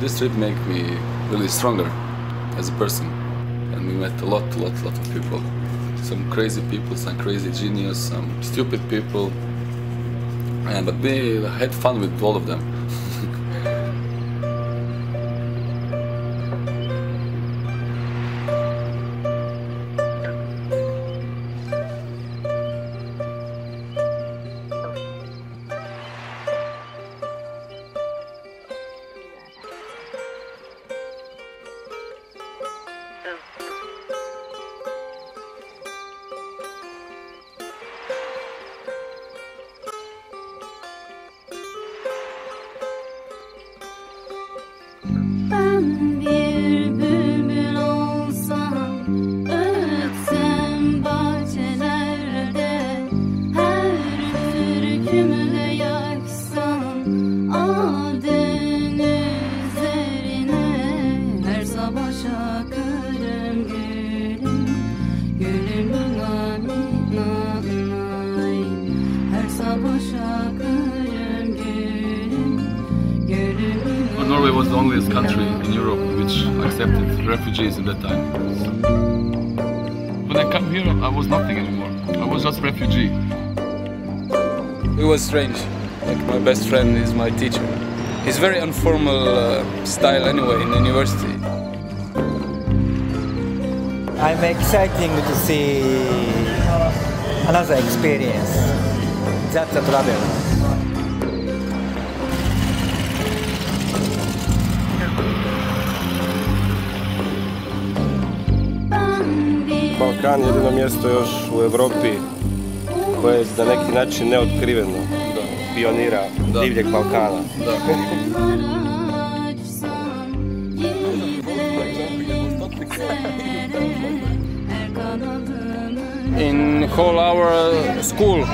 this trip made me really stronger as a person. And we met a lot, lot, lot of people. Some crazy people, some crazy genius, some stupid people. And but we had fun with all of them. But Norway was the only country in Europe which accepted refugees at that time. When I come here, I was nothing anymore. I was just refugee. It was strange. Like my best friend is my teacher. He's very informal uh, style anyway in the university. I'm exciting to see another experience. That's a travel. Balkan je jedino mjesto još u Europi koje je na neki način neotkriveno. Pionira divljeg Balkana. In whole our school,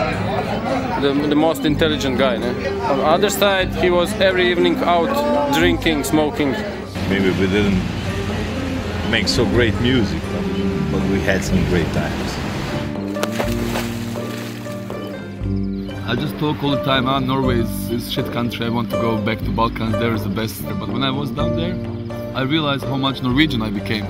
the, the most intelligent guy. Ne? On the other side, he was every evening out drinking, smoking. Maybe we didn't make so great music, but we had some great times. I just talk all the time, ah, Norway is, is shit country, I want to go back to Balkans, there is the best. But when I was down there, I realized how much Norwegian I became.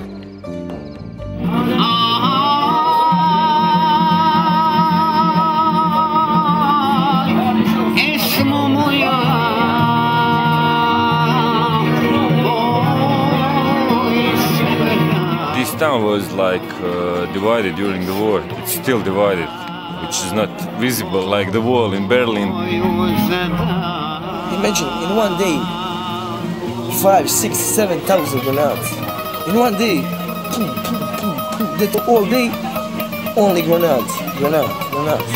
This town was like uh, divided during the war. It's still divided, which is not visible like the wall in Berlin. Imagine in one day, five, six, seven thousand grenades. In one day, boom, boom, boom, boom. That all day, only grenades, grenades, grenades.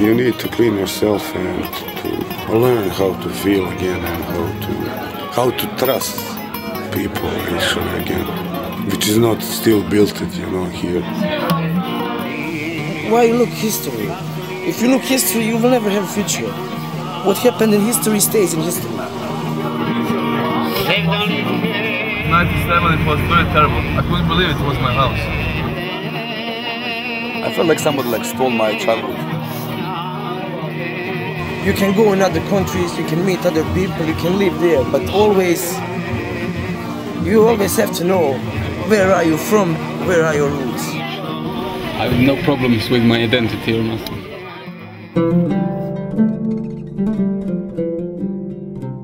You need to clean yourself and to learn how to feel again and how to how to trust people actually again, which is not still built it, you know, here. Why look history? If you look history, you will never have future. What happened in history stays in history. 97, it was very terrible. I couldn't believe it was my house. I felt like somebody like stole my childhood. You can go in other countries, you can meet other people, you can live there, but always, you always have to know where are you from, where are your roots. I have no problems with my identity or nothing.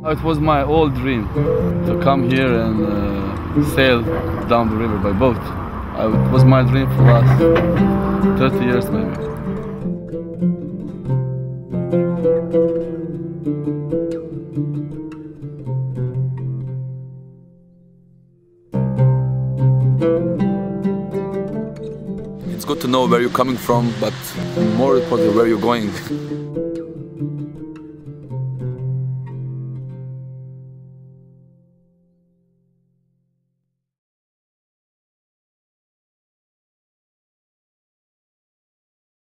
It was my old dream to come here and uh, sail down the river by boat. It was my dream for last 30 years maybe. It's good to know where you're coming from, but more importantly, where you're going.